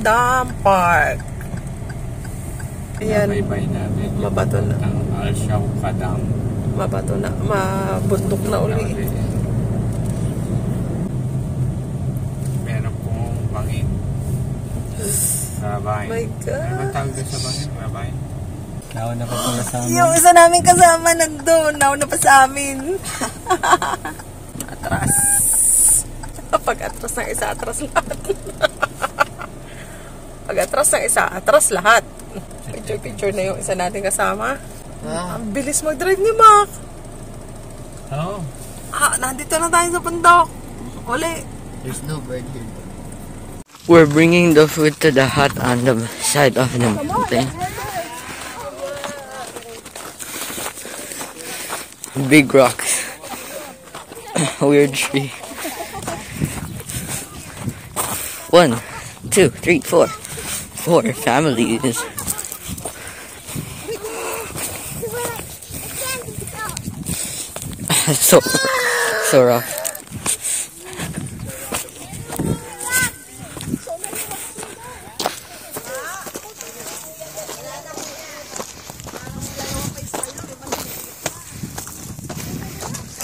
Dam Park. Ayan, Bye-bye namin. Mabato na. Ang Alshaw Kadam. mabato na, mabundok na uli. Meron pong bangin. Rabay. My God. Ano tawag sa bangin? Rabay? Nauna pa pala sa amin. Yung isa namin kasama nandun, nauna pa sa amin. atras. Pag atras ng isa, atras lahat. Pag atras ng isa, atras lahat. Picture-picture na yung isa natin kasama. Ang bilis mag-drive ni Mac. Oo. Ah, nandito na tayo sa bundok. Uli. There's no bird here. We're bringing the food to the hut on the side of the mountain. Big rocks. Weird tree. One, two, three, four. Four families. so, so rough.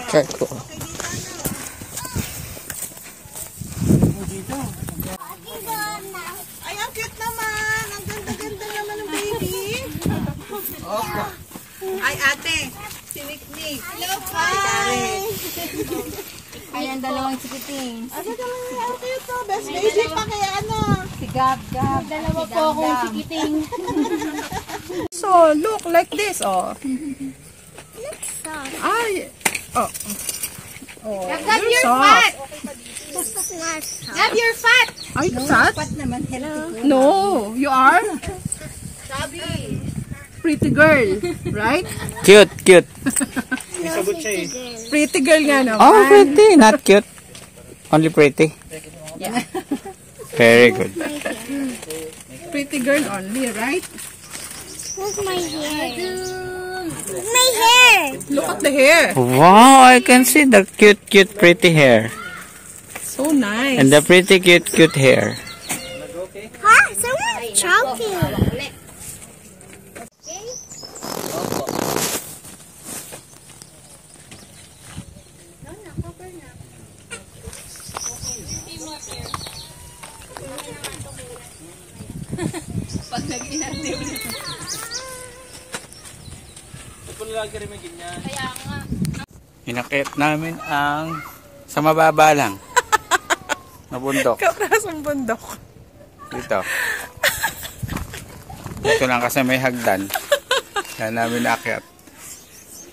Charcoal. Ay, ang cute naman. Ang ganda-ganda naman ng baby. Ay, ate. Si Nick-Nick. Hello, Hi. Ay, ang dalawang chikiting. Ano ka lang ang cute to? Best baby pa kaya ano. Si Gab, Gab. Dalawa po akong chikiting. So, look like this, oh. Ay. Oh. Oh, Gab, you're you're soft. fat. Gab, you're fat. Ay, fat? Fat naman, healthy. No, you are? Pretty girl, right? Cute, cute. Pretty girl nga naman. Oh, pretty. Not cute. Only pretty. Yeah. Very good. Pretty girl only, right? Look my hair. My hair. Look at the hair. Wow, I can see the cute, cute, pretty hair. So nice. And the pretty, cute, cute hair. Ah, huh? Someone's choking. Inakit namin ang sa mababa lang. Na bundok. Kaprasong bundok. Dito. Dito lang kasi may hagdan. Kaya namin naakyat.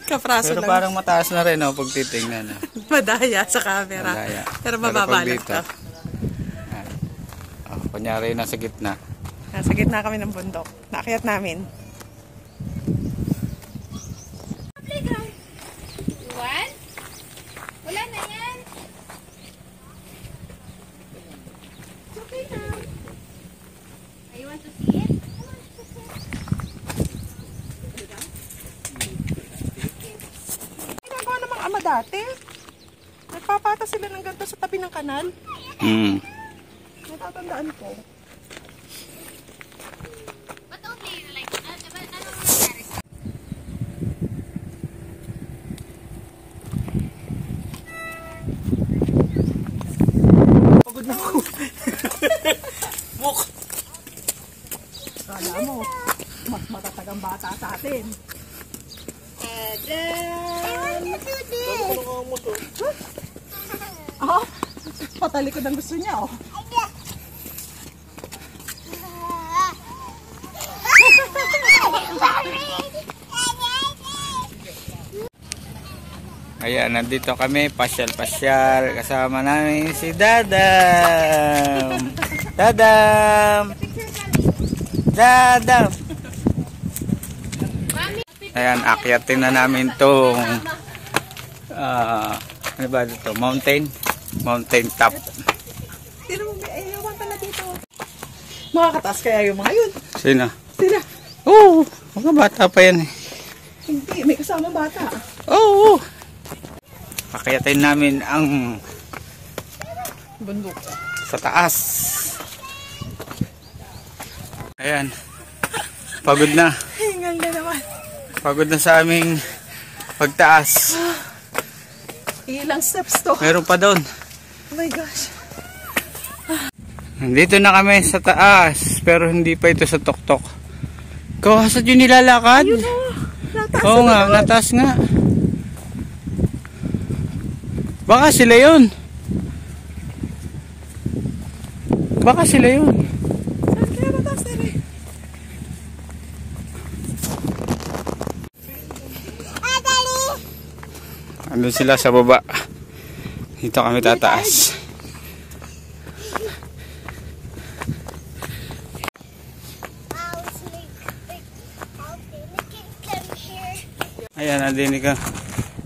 Kapraso Pero lang. parang mataas na rin oh, pag titingnan. ah. Madaya sa camera. Madaya. Pero mababa pag lang dito, to. Oh, kunyari nasa gitna. Nasa gitna kami ng bundok. Naakyat namin. One? Wala na yan. Okay na. You want to see it? Ginagawa namang ama dati. Nagpapata sila ng ganito sa tabi ng kanal. Mm. Natatandaan ko. Uh, diba, ano Pagod na ako. Muk! Kala mo, mas matatag ang bata sa atin. I want to do this. Ah, patalikod ang gusto niya, oh. Ayan, nandito kami, pasyal-pasyal. Kasama namin si Dadam. Dadam! Dadam! Ayan, akyatin na namin tong ah, ano ba dito? Mountain? Mountain top. Sino. Makakataas kaya yung mga yun. Sino? Sila. Oo, oh, mga bata pa yan eh. Hindi, may kasama bata. Oo. Oh, Akyatin namin ang Bundok. sa taas. Ayan. Pagod na. Hingal na naman. Pagod na sa aming pagtaas. Ilang steps to. Meron pa doon. Oh my gosh. Dito na kami sa taas. Pero hindi pa ito sa tuktok. Kawasat yung nilalakad. Ayun o. Nataas Oo na nga, nataas nga. Baka sila yun. Baka sila yun. Saan kaya mataas na rin? Andun sila sa baba. Dito kami tataas. Wow, it's like big mountain. Look at them here. Ayan, nandini ka.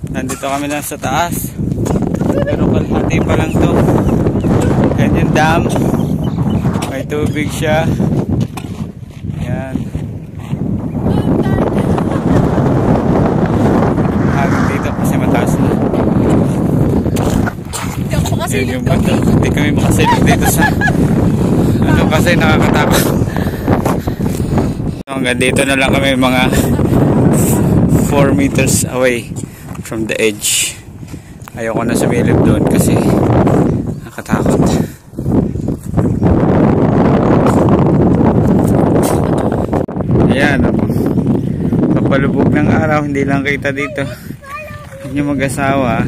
Nandito kami lang sa taas. Pero kalahati pa lang to. Ayan yung dam. May tubig siya. Ayan. Hanggang dito kasi mataas na. Hindi ako makasilip yung banda. Hindi kami makasilip dito sa ano kasi nakakatakot. So, hanggang dito na lang kami mga 4 meters away from the edge. Ayoko na sumilip doon kasi nakatakot. Ayan, papalubog ng araw, hindi lang kita dito. Yun yung mag-asawa.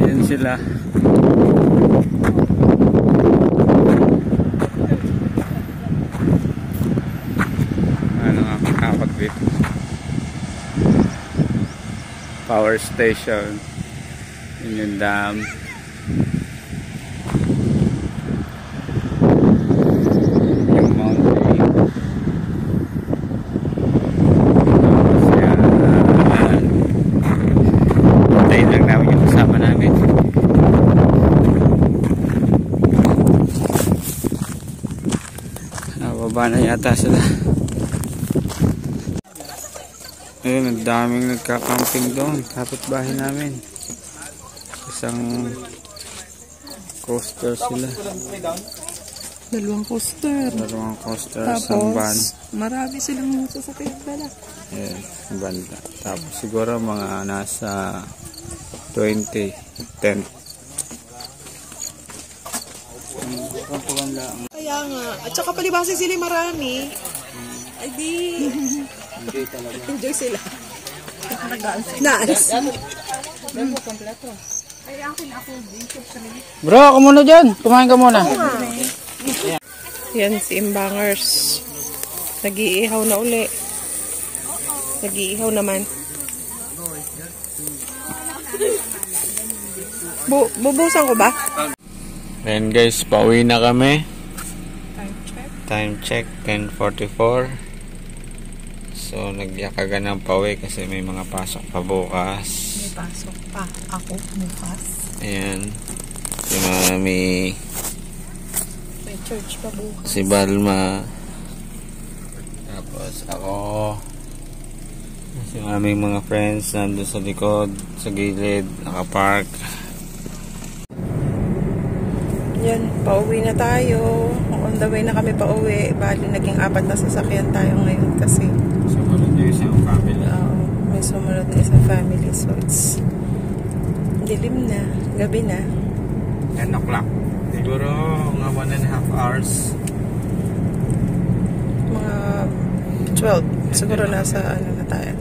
Ayan sila. Ano nga kakapag dito. Power station. Yun yung dam. Yung mountain. Tapos yan. Lang namin yung kasama namin. Nababa na yata sila. Ayun, ang daming nagka-camping doon. Kapit bahay namin. Isang coaster sila. Dalawang coaster. Dalawang coaster, isang van. Tapos, marami silang sasakyan pala. Ayan, banda. Tapos siguro mga nasa 20 tent. Kaya nga. At saka palibasa sila marami. Ay di. Enjoy sila. Nice. Bro, ako muna dyan. Kumain ka muna. Yan si Imbangers. Nag-iihaw na uli. Nag-iihaw naman. Bu bubusan ko ba? Then guys, pauwi na kami. Time check. Time check, 10.44. So, nagyakaga ng pauwi kasi may mga pasok pa bukas. May pasok pa. Ako bukas. Ayan. Si Mami, May church pa bukas. si Balma. Tapos ako. Si aming mga friends nandun sa likod, sa gilid, nakapark. Yan, pauwi na tayo. On the way na kami pauwi. Bali, naging apat na sasakyan tayo ngayon kasi Sumunod yung isang family. uh, may sumunod na isang family. So, it's dilim na. Gabi na. 10 o'clock. Siguro mga 1 and a half hours. Mga 12. Siguro nasa ano na tayo.